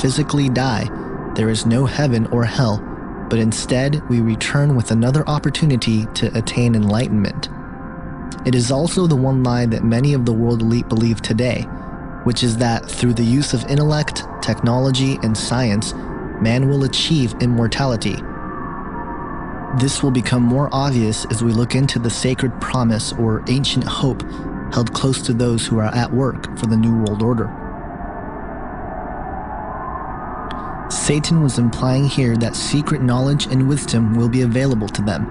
physically die, there is no heaven or hell, but instead we return with another opportunity to attain enlightenment. It is also the one lie that many of the world elite believe today, which is that through the use of intellect, technology, and science, man will achieve immortality. This will become more obvious as we look into the sacred promise or ancient hope held close to those who are at work for the New World Order. Satan was implying here that secret knowledge and wisdom will be available to them.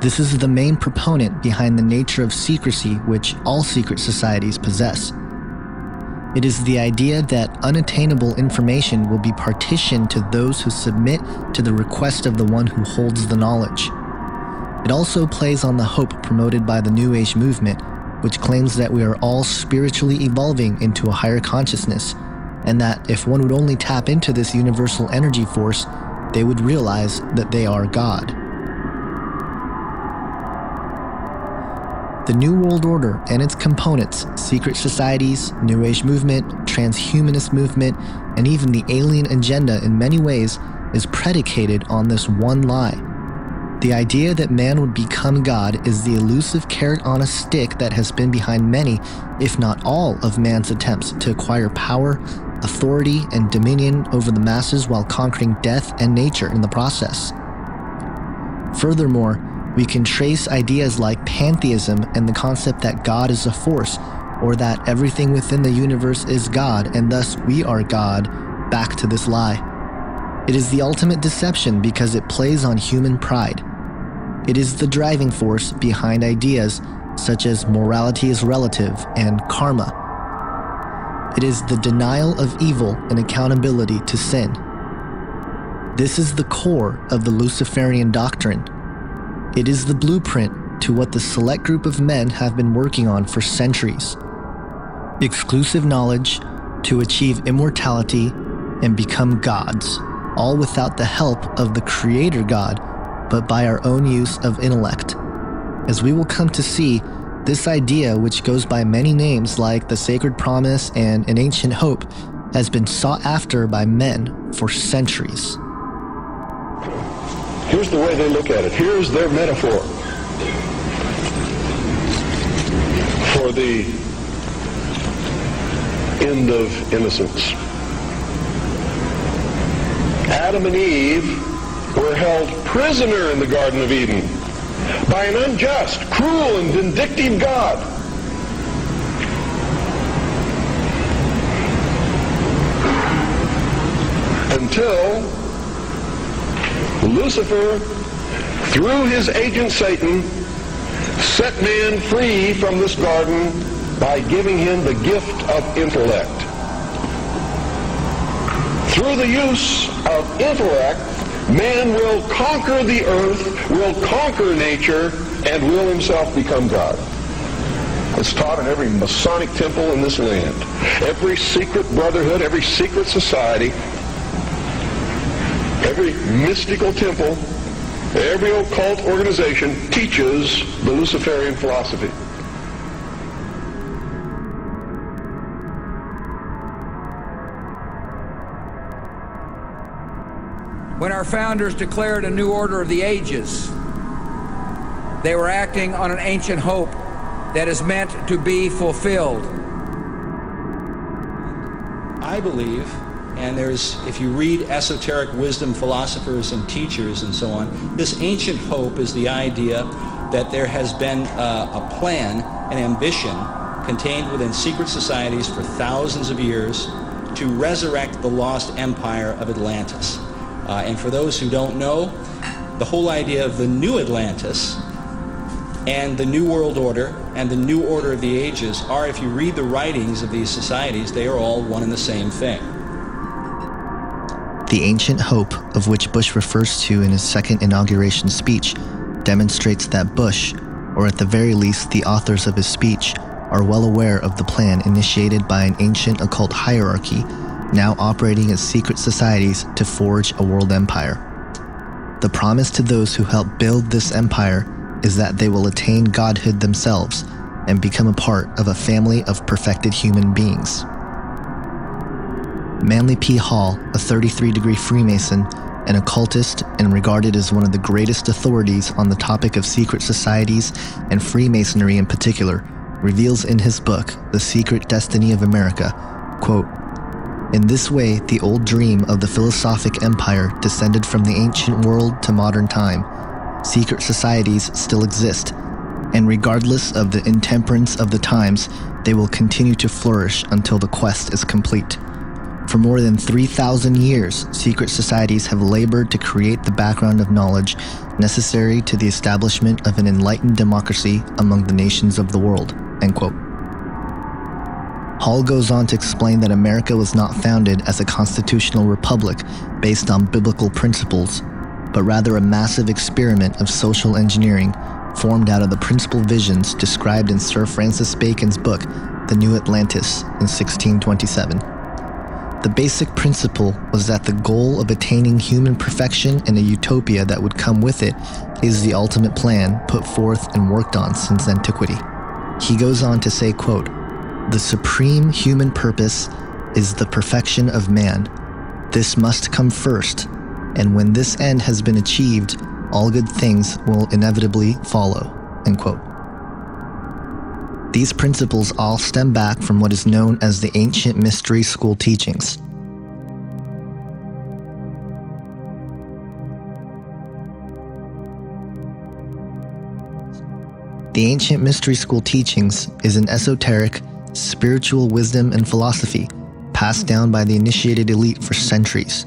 This is the main proponent behind the nature of secrecy which all secret societies possess. It is the idea that unattainable information will be partitioned to those who submit to the request of the one who holds the knowledge. It also plays on the hope promoted by the New Age movement, which claims that we are all spiritually evolving into a higher consciousness, and that if one would only tap into this universal energy force, they would realize that they are God. The New World Order and its components, secret societies, New Age movement, transhumanist movement, and even the alien agenda in many ways, is predicated on this one lie. The idea that man would become God is the elusive carrot on a stick that has been behind many, if not all, of man's attempts to acquire power, authority, and dominion over the masses while conquering death and nature in the process. Furthermore, we can trace ideas like pantheism and the concept that God is a force, or that everything within the universe is God and thus we are God, back to this lie. It is the ultimate deception because it plays on human pride. It is the driving force behind ideas such as morality is relative and karma. It is the denial of evil and accountability to sin. This is the core of the Luciferian doctrine it is the blueprint to what the select group of men have been working on for centuries exclusive knowledge to achieve immortality and become gods, all without the help of the Creator God, but by our own use of intellect. As we will come to see, this idea, which goes by many names like the Sacred Promise and an Ancient Hope, has been sought after by men for centuries. Here's the way they look at it. Here's their metaphor for the end of innocence. Adam and Eve were held prisoner in the Garden of Eden by an unjust, cruel, and vindictive God. Until Lucifer, through his agent Satan, set man free from this garden by giving him the gift of intellect. Through the use of intellect, man will conquer the earth, will conquer nature, and will himself become God. It's taught in every Masonic temple in this land. Every secret brotherhood, every secret society every mystical temple, every occult organization teaches the Luciferian philosophy. When our founders declared a new order of the ages, they were acting on an ancient hope that is meant to be fulfilled. I believe and there's, if you read esoteric wisdom philosophers and teachers and so on, this ancient hope is the idea that there has been uh, a plan, an ambition contained within secret societies for thousands of years to resurrect the lost empire of Atlantis. Uh, and for those who don't know, the whole idea of the new Atlantis and the New World Order and the New Order of the Ages are, if you read the writings of these societies, they are all one and the same thing. The ancient hope, of which Bush refers to in his second inauguration speech, demonstrates that Bush, or at the very least the authors of his speech, are well aware of the plan initiated by an ancient occult hierarchy now operating as secret societies to forge a world empire. The promise to those who help build this empire is that they will attain godhood themselves and become a part of a family of perfected human beings. Manly P. Hall, a 33 degree Freemason, an occultist and regarded as one of the greatest authorities on the topic of secret societies and Freemasonry in particular, reveals in his book, The Secret Destiny of America, quote, in this way, the old dream of the philosophic empire descended from the ancient world to modern time. Secret societies still exist, and regardless of the intemperance of the times, they will continue to flourish until the quest is complete. For more than 3,000 years, secret societies have labored to create the background of knowledge necessary to the establishment of an enlightened democracy among the nations of the world. End quote. Hall goes on to explain that America was not founded as a constitutional republic based on biblical principles, but rather a massive experiment of social engineering formed out of the principal visions described in Sir Francis Bacon's book, The New Atlantis, in 1627. The basic principle was that the goal of attaining human perfection and a utopia that would come with it is the ultimate plan put forth and worked on since antiquity. He goes on to say, quote, the supreme human purpose is the perfection of man. This must come first, and when this end has been achieved, all good things will inevitably follow. End quote. These principles all stem back from what is known as the ancient mystery school teachings. The ancient mystery school teachings is an esoteric, spiritual wisdom and philosophy passed down by the initiated elite for centuries.